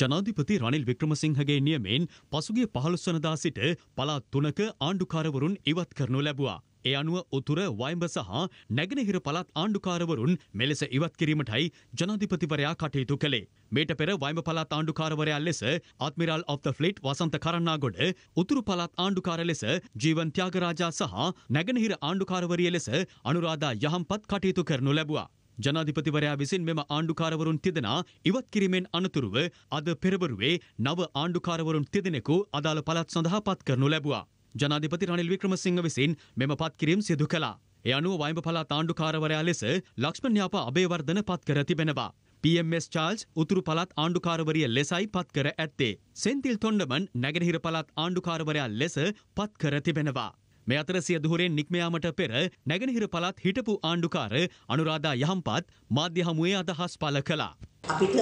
ජනාධිපති රනිල් වික්‍රමසිංහගේ නියමෙන් පසුගිය පහළොස්වනදා සිට පළාත් තුනක ආණ්ඩුකාරවරුන් ඉවත් කරනු ලැබුවා. ඒ අනුව උතුර වයිඹ සහ නැගෙනහිර පළාත් ආණ්ඩුකාරවරුන් මෙලෙස ඉවත් කිරීමටයි ජනාධිපතිවරයා කටයුතු කළේ. මේට පෙර වයිඹ පළාත් ආණ්ඩුකාරවරයා ලෙස ආත්මිරාල් ඔෆ් ද ෆ්ලිට් වසන්ත කරන්නාගොඩ උතුරු පළාත් ආණ්ඩුකාර ලෙස ජීවන් ත්‍යාගරාජා සහ නැගෙනහිර ආණ්ඩුකාරවරිය ලෙස අනුරාධා යහම්පත් කටයුතු කරනු ලැබුවා. ජනාධිපතිවරයා විසින් මෙම ආණ්ඩුකාරවරුන් තිදෙනා ඉවත් කිරීමෙන් අනතුරුව අද පෙරවරුවේ නව ආණ්ඩුකාරවරුන් තිදෙනෙකු අදාළ පළත් සඳහා පත් කරනු ලැබුවා. ජනාධිපති රනිල් වික්‍රමසිංහ විසින් මෙම පත්කිරීම් සිදු කළා. ඒ අනුව වයිඹ පළාත් ආණ්ඩුකාරවරයා ලෙස ලක්ෂ්මන් යාප අබේවර්ධන පත් කර තිබෙනවා. PMS චාල්ස් උතුරු පළත් ආණ්ඩුකාරවරිය ලෙසයි පත් කර ඇත්තේ. සෙන්තිල් තොන්ඩමන් නැගෙනහිර පළත් ආණ්ඩුකාරවරයා ලෙස පත් කර තිබෙනවා. මේ අතර සියදුහුරෙන් නික්මයාමට පෙර නැගෙනහිර පළත් හිටපු ආණ්ඩුකාර අනුරාධා යහම්පත් මාධ්‍ය හමුවේ අදහස් පළ කළා. අපිට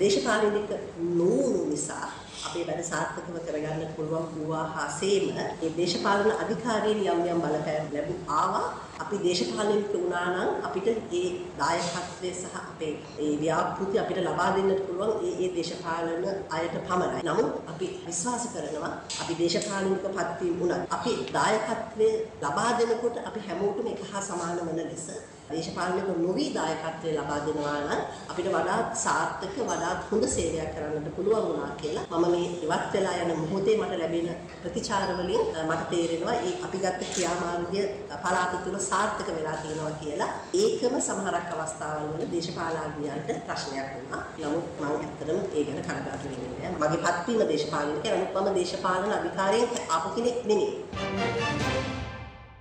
දේශපාලනික නූනු නිසා අපේ වැඩ සාර්ථකව කරගන්න පුළුවන් වූවා හා සේම ඒ දේශපාලන අධිකාරීන් යම් යම් බලපෑම් ලැබු ආවා අපි දේශපාලනික වුණා නම් අපිට ඒ දායකත්වය සහ අපේ ඒ ව්‍යාපෘති අපිට ලබා දෙන්නට පුළුවන් ඒ ඒ දේශපාලන අයට පමණයි. නමුත් අපි විශ්වාස කරනවා අපි දේශපාලනික පත්වීම් වුණත් අපි දායකත්වය ලබා දෙනකොට අපි හැමෝටම එක හා සමාන වන ලෙස දේශපාලනික නොවි දායකත්වය ලබා දෙනවා නම් අපිට වඩාත් සාර්ථක වඩාත් හොඳ සේවයක් කරන්නට පුළුවන් වුණා කියලා මම මේ ඉවත් වෙලා යන මොහොතේ මට ලැබෙන ප්‍රතිචාර වලින් මට තේරෙනවා ඒ අපි ගත්ත ක්‍රියාමාර්ගය පළාත තුළ සාර්ථක වෙලා තියෙනවා කියලා ඒකම සමහරක් අවස්ථාවල් වල දේශපාලඥයන්ට ප්‍රශ්නයක් වුණා. නමුත් මම ඇත්තටම ඒ ගැන කනගාටු වෙන්නේ නැහැ. මගේ පත්වීම දේශපාලනිකයි. නමුත් මම දේශපාලන අධිකාරියෙන් ආපු කෙනෙක් නෙමෙයි.